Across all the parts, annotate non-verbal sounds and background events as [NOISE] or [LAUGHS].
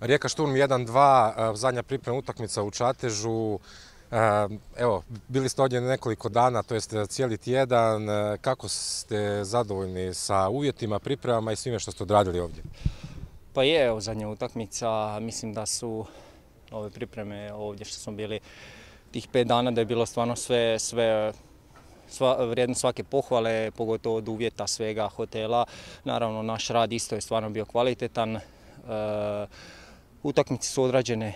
Rijeka Šturm 1-2, zadnja priprema utakmica u Čatežu. Evo, bili ste ovdje nekoliko dana, to jest cijeli tjedan. Kako ste zadovoljni sa uvjetima, pripremama i svime što ste odradili ovdje? Pa je, evo, zadnja utakmica. Mislim da su ove pripreme ovdje što smo bili tih pet dana, da je bilo stvarno sve, sve vrijedno svake pohvale, pogotovo od uvjeta svega hotela. Naravno, naš rad isto je stvarno bio kvalitetan. E, utakmice su odrađene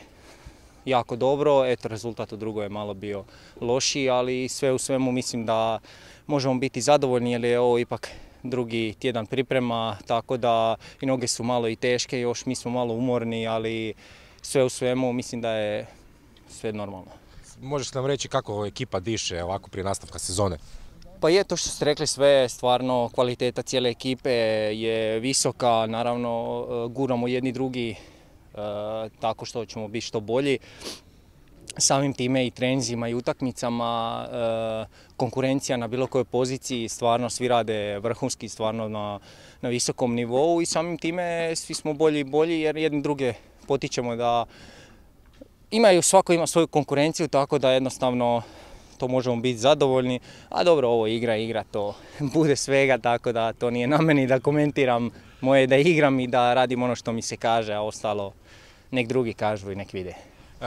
jako dobro, eto rezultat u drugoj je malo bio lošiji, ali sve u svemu mislim da možemo biti zadovoljni jer je ovo ipak drugi tjedan priprema, tako da i noge su malo i teške, još mi smo malo umorni, ali sve u svemu mislim da je sve normalno. Možeš nam reći kako ekipa diše ovako prije nastavka sezone? Pa je to što ste rekli sve, stvarno kvaliteta cijele ekipe je visoka, naravno guramo jedni drugi e, tako što ćemo biti što bolji. Samim time i trenzima i utakmicama, e, konkurencija na bilo kojoj poziciji, stvarno svi rade vrhunski, stvarno na, na visokom nivou i samim time svi smo bolji i bolji jer jedni druge potičemo da imaju, svako ima svoju konkurenciju, tako da jednostavno to možemo biti zadovoljni, a dobro, ovo igra, igra, to [LAUGHS] bude svega, tako da to nije na meni da komentiram, moje je da igram i da radim ono što mi se kaže, a ostalo nek drugi kažu i nek vide.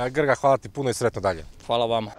Grga, hvala ti puno i sretno dalje. Hvala vama.